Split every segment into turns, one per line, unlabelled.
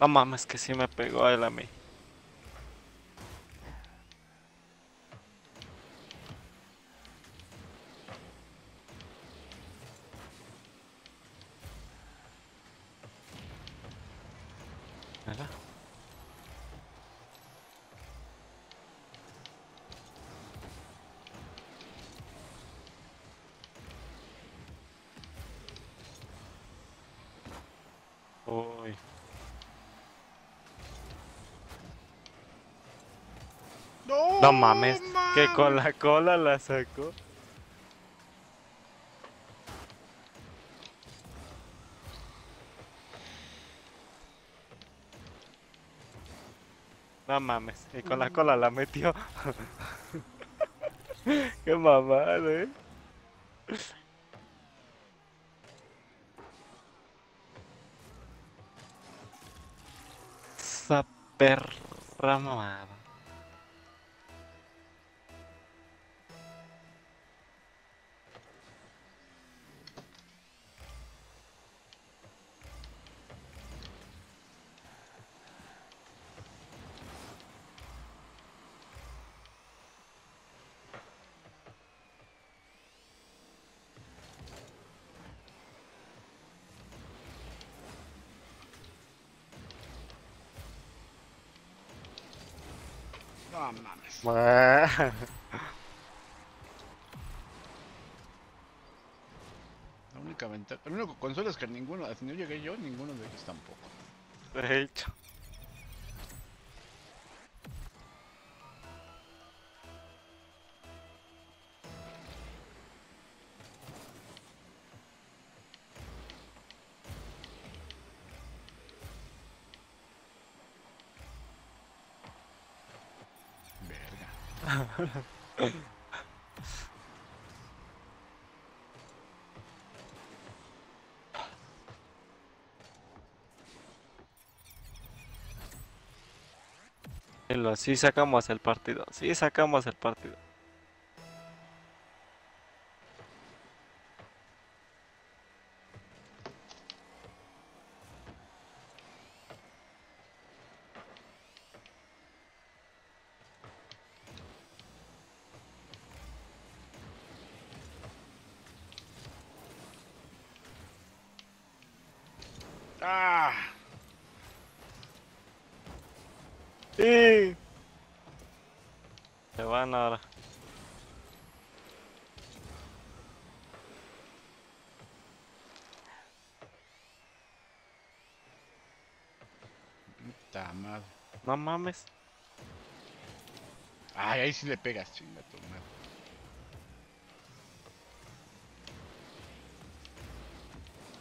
No mames, que sí me pegó él a mí.
No,
mames, que con la cola la sacó. No mames, y con la cola la metió. Qué mamada, eh. Esa perra mamada.
No mames. La única ventaja, el único consuelo es que ninguno, si no llegué yo, ninguno de ellos tampoco.
De. Sí sacamos el partido, sí sacamos el partido.
¡Ah!
Sí. Se van ahora.
Puta madre.
No mames.
Ay, ahí sí le pegas, chinga tu madre.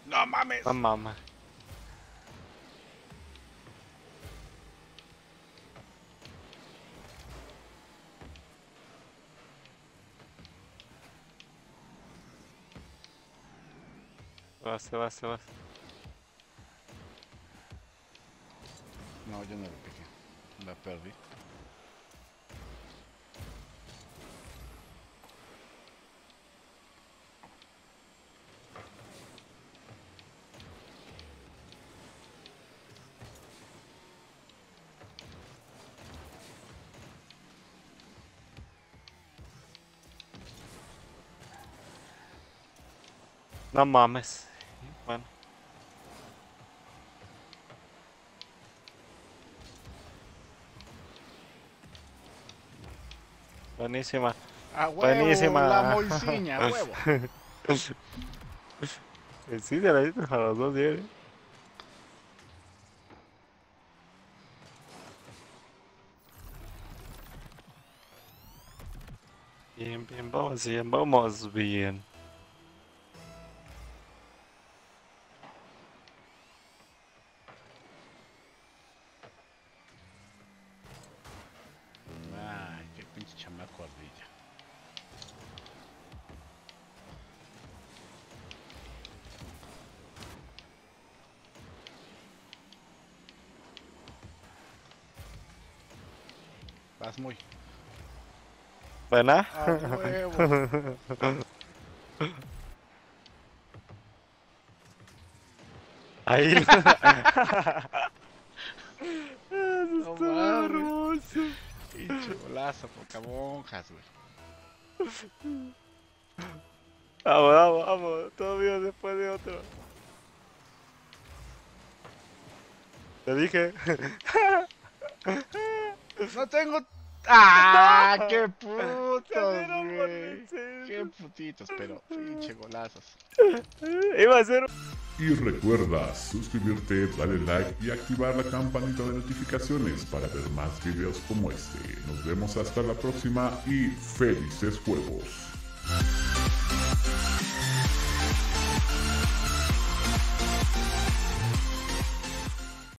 No mames.
No mames. Va, se va, se va.
No, yo no le pegué. La perdí.
No mames. Bueno. Buenísima.
¡A huevo!
Buenísima.
La moisiña, a huevo.
Sí, de la dices a los dos días. Bien, bien, vamos bien, vamos bien.
Vas muy.
¿Buena?
¡A huevo!
Ahí.
mames.
hermoso.
Pinche golazo, poca monjas, güey.
Vamos, vamos, vamos. Todavía después de otro. Te dije.
No tengo. ¡Ah! ¡Qué putos, güey! ¡Qué putitos! Pero, pinche golazos.
Iba a ser
Y recuerda suscribirte, darle like y activar la campanita de notificaciones para ver más videos como este. Nos vemos hasta la próxima y felices juegos.